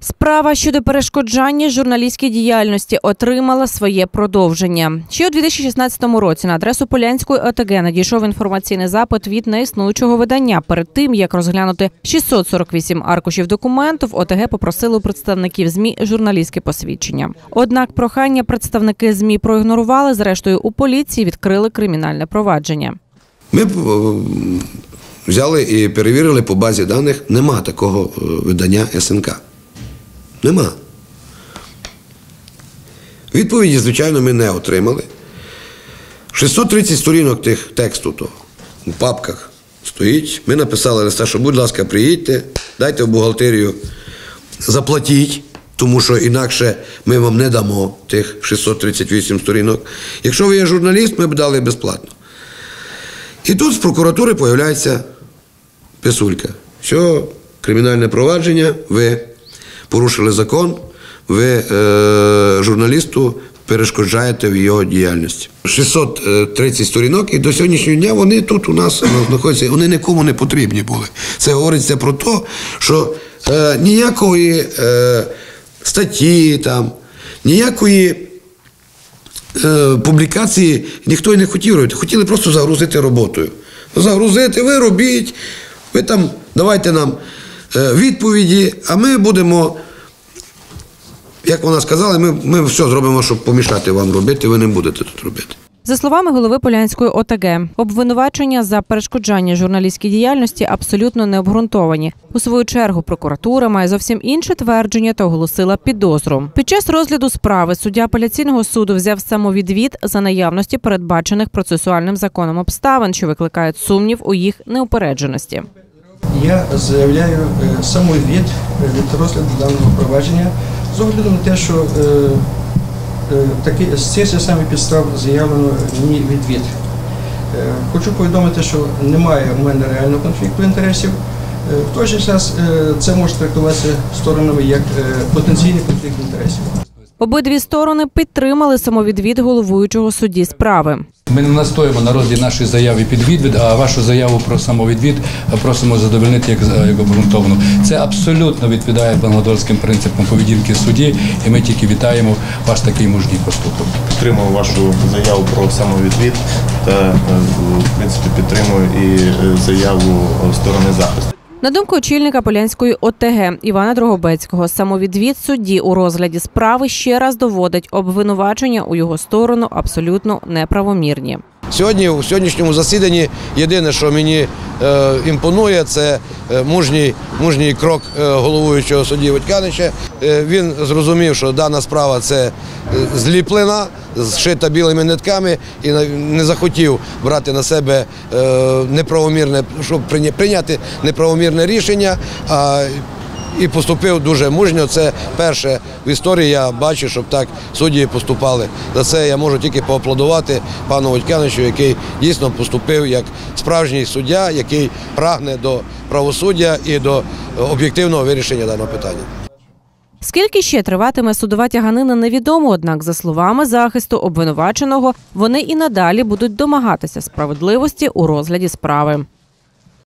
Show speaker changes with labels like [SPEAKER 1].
[SPEAKER 1] Справа щодо перешкоджання журналістській діяльності отримала своє продовження. Ще у 2016 році на адресу Полянської ОТГ надійшов інформаційний запит від неіснуючого видання. Перед тим як розглянути 648 аркушів документу, в ОТГ попросили у представників змі журналістське посвідчення. Однак прохання представники змі проігнорували. Зрештою, у поліції відкрили кримінальне провадження.
[SPEAKER 2] Ми е, взяли і перевірили по базі даних, нема такого е, видання СНК. Нема. Відповіді, звичайно, ми не отримали. 630 сторінок тих тексту то у папках стоїть. Ми написали листа, що, будь ласка, приїдьте, дайте в бухгалтерію, заплатіть, тому що інакше ми вам не дамо тих 638 сторінок. Якщо ви є журналіст, ми б дали безплатно. І тут з прокуратури з'являється писулька. Що кримінальне провадження, ви порушили закон, ви е, журналісту перешкоджаєте в його діяльності. 630 сторінок, і до сьогоднішнього дня вони тут у нас знаходяться, вони нікому не потрібні були. Це говориться про те, що е, ніякої е, статті, там, ніякої е, публікації ніхто і не хотів робити. Хотіли просто загрузити роботою. Загрузити, ви робіть, ви там давайте нам е, відповіді, а ми будемо, як вона сказала, ми, ми все зробимо, щоб помішати вам робити, ви не будете тут робити.
[SPEAKER 1] За словами голови Полянської ОТГ, обвинувачення за перешкоджання журналістській діяльності абсолютно не обґрунтовані. У свою чергу прокуратура має зовсім інше твердження та оголосила підозру. Під час розгляду справи суддя апеляційного суду взяв самовідвід за наявності передбачених процесуальним законом обставин, що викликають сумнів у їх неупередженості.
[SPEAKER 3] Я заявляю е, самовід е, від розгляду даного провадження з огляду на те, що е, з цих самих підстав заявлено мені відвід. Хочу повідомити, що немає у мене реального конфлікту інтересів. В той же час це може трактуватися сторонами як потенційний конфлікт інтересів.
[SPEAKER 1] Обидві сторони підтримали самовідвід головуючого судді справи.
[SPEAKER 4] Ми не настоїмо на розгляді нашої заяви під відвід, а вашу заяву про самовідвід просимо задовольнити як, як обґрунтовану. Це абсолютно відповідає бангладорським принципам поведінки судді, і ми тільки вітаємо ваш такий мужній поступок.
[SPEAKER 5] Підтримую вашу заяву про самовідвід та е, в принципі підтримую і е, заяву сторони захисту.
[SPEAKER 1] На думку очільника Полянської ОТГ Івана Дрогобецького, самовідвід судді у розгляді справи ще раз доводить обвинувачення у його сторону абсолютно неправомірні.
[SPEAKER 2] Сьогодні, у сьогоднішньому засіданні, єдине, що мені е, імпонує, це е, мужній, мужній крок е, головуючого судді Водьканича. Е, він зрозумів, що дана справа це е, зліплена, зшита білими нитками і не захотів брати на себе е, неправомірне, щоб прийняти неправомірне рішення. А і поступив дуже мужньо. Це перше в історії я бачу, щоб так судді поступали. За це я можу тільки поаплодувати пану Водькяничу, який дійсно поступив як справжній суддя, який прагне до правосуддя і до об'єктивного вирішення даного питання.
[SPEAKER 1] Скільки ще триватиме судова тяганина, невідомо. Однак, за словами захисту обвинуваченого, вони і надалі будуть домагатися справедливості у розгляді справи.